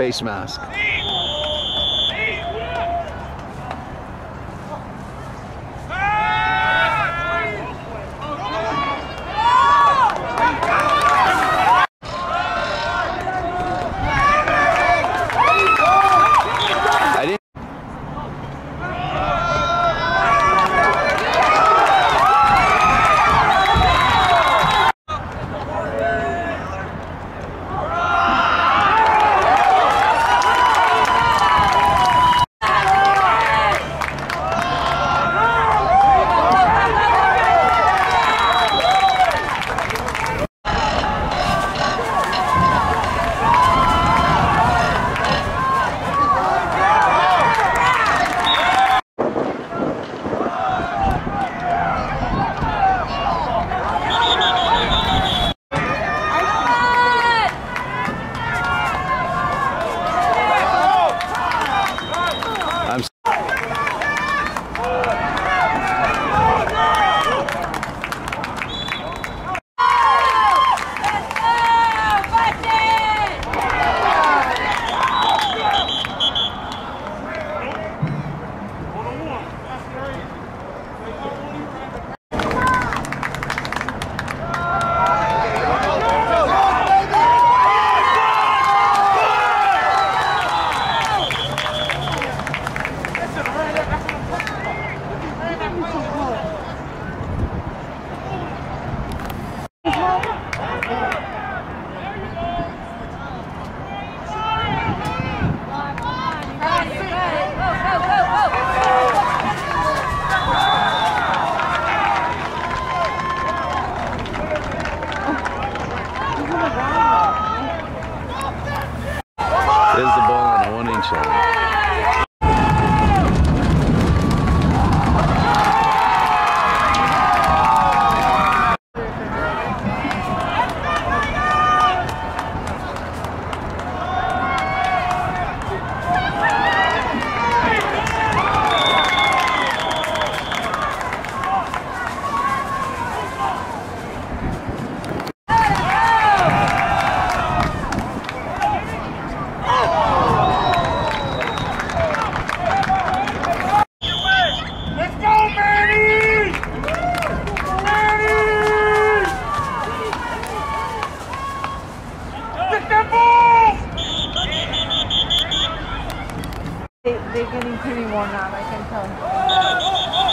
face mask. There's the they're getting pretty worn out, I can tell.